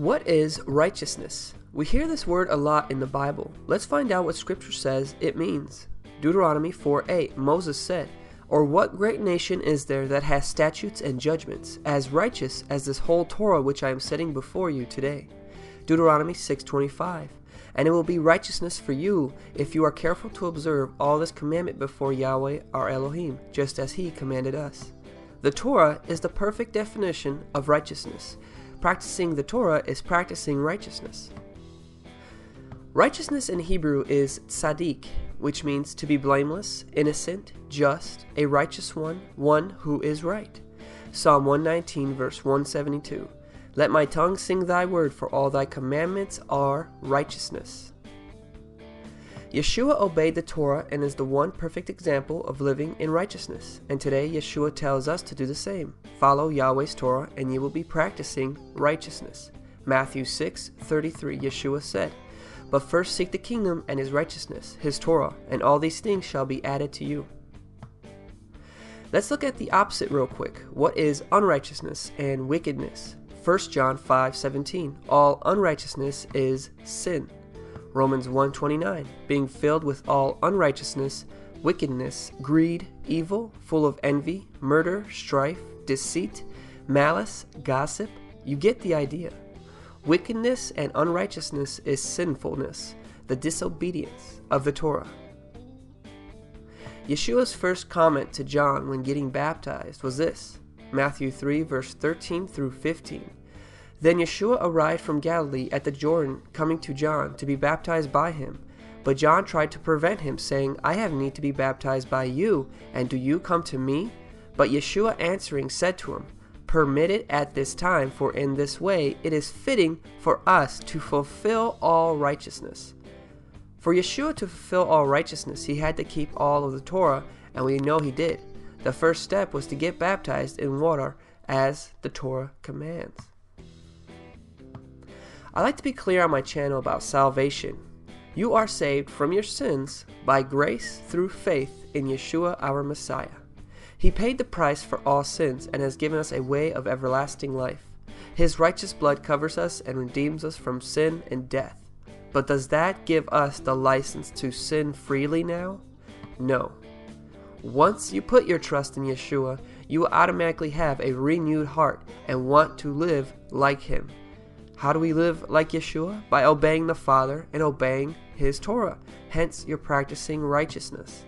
What is righteousness? We hear this word a lot in the Bible. Let's find out what Scripture says it means. Deuteronomy 4 8, Moses said, Or what great nation is there that has statutes and judgments, as righteous as this whole Torah which I am setting before you today? Deuteronomy 6:25 And it will be righteousness for you if you are careful to observe all this commandment before Yahweh our Elohim, just as he commanded us. The Torah is the perfect definition of righteousness. Practicing the Torah is practicing righteousness. Righteousness in Hebrew is tzaddik, which means to be blameless, innocent, just, a righteous one, one who is right. Psalm 119, verse 172. Let my tongue sing thy word, for all thy commandments are righteousness. Yeshua obeyed the Torah and is the one perfect example of living in righteousness. And today, Yeshua tells us to do the same. Follow Yahweh's Torah, and you will be practicing righteousness. Matthew 6 33, Yeshua said, But first seek the kingdom and his righteousness, his Torah, and all these things shall be added to you. Let's look at the opposite real quick. What is unrighteousness and wickedness? 1 John 5:17 All unrighteousness is sin. Romans 1:29 Being filled with all unrighteousness, wickedness, greed, evil, full of envy, murder, strife, deceit, malice, gossip, you get the idea. Wickedness and unrighteousness is sinfulness, the disobedience of the Torah. Yeshua's first comment to John when getting baptized was this Matthew 3, verse 13 through 15. Then Yeshua arrived from Galilee at the Jordan, coming to John to be baptized by him. But John tried to prevent him, saying, I have need to be baptized by you, and do you come to me? But Yeshua answering said to him, Permit it at this time, for in this way it is fitting for us to fulfill all righteousness. For Yeshua to fulfill all righteousness, he had to keep all of the Torah, and we know he did. The first step was to get baptized in water as the Torah commands. I like to be clear on my channel about salvation. You are saved from your sins by grace through faith in Yeshua our Messiah. He paid the price for all sins and has given us a way of everlasting life. His righteous blood covers us and redeems us from sin and death. But does that give us the license to sin freely now? No. Once you put your trust in Yeshua, you will automatically have a renewed heart and want to live like Him. How do we live like Yeshua? By obeying the Father and obeying His Torah. Hence, you're practicing righteousness.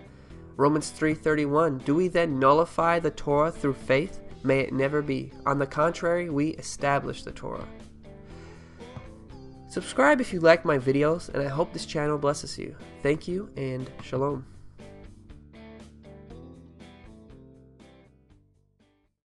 Romans 3:31 Do we then nullify the Torah through faith? May it never be. On the contrary, we establish the Torah. Subscribe if you like my videos, and I hope this channel blesses you. Thank you, and shalom.